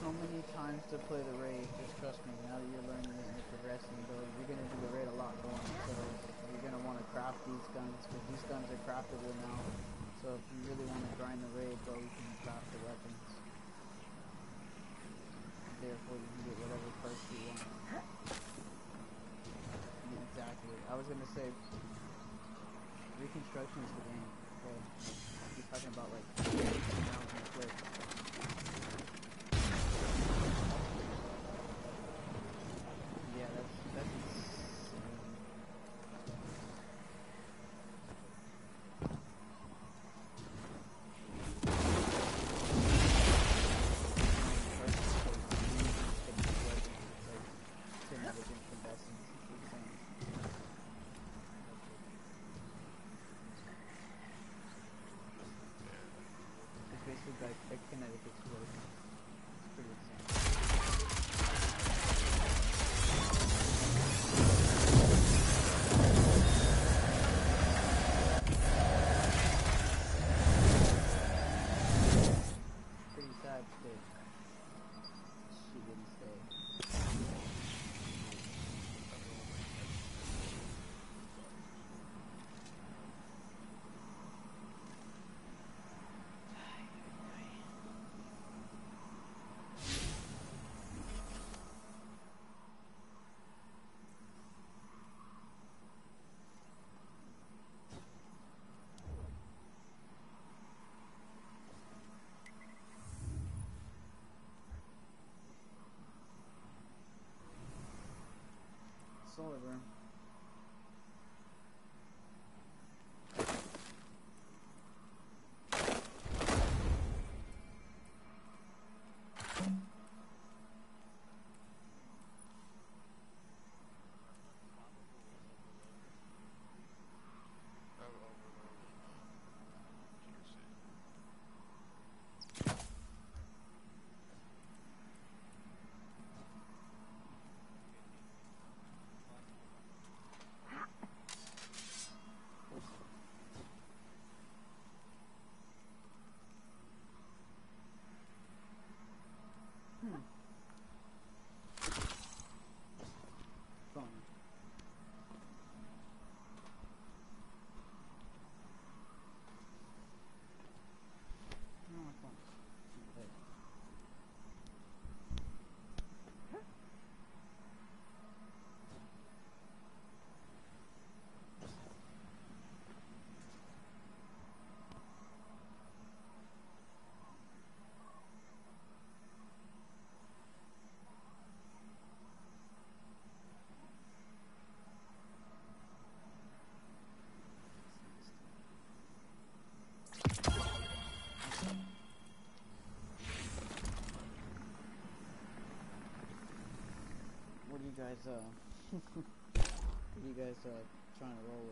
so many times to play the raid. Just trust me. Now that you're learning and you're progressing, though, you're gonna do the raid a lot more. So you're gonna want to craft these guns because these guns are craftable now. So if you really want to grind the raid, though, you can craft the weapons. Therefore, you can get whatever perks you want. Exactly. I was gonna say, reconstruction is the game. Okay. You're talking about like. What are you guys, uh, are you guys, uh, trying to roll